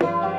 Bye.